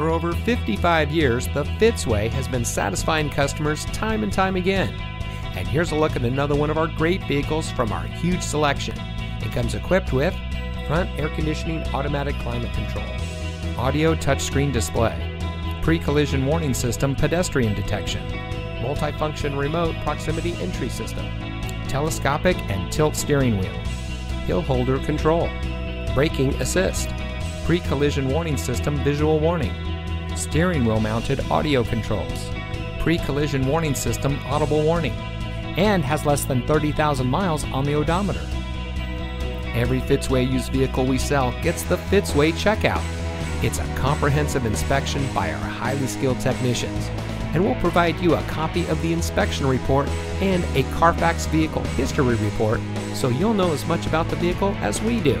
For over 55 years, the Fitzway has been satisfying customers time and time again. And here's a look at another one of our great vehicles from our huge selection. It comes equipped with front air conditioning automatic climate control, audio touchscreen display, pre-collision warning system pedestrian detection, multifunction remote proximity entry system, telescopic and tilt steering wheel, hill holder control, braking assist, pre-collision warning system visual warning, steering wheel mounted audio controls, pre-collision warning system audible warning, and has less than 30,000 miles on the odometer. Every Fitzway used vehicle we sell gets the Fitzway checkout. It's a comprehensive inspection by our highly skilled technicians, and we'll provide you a copy of the inspection report and a Carfax vehicle history report so you'll know as much about the vehicle as we do.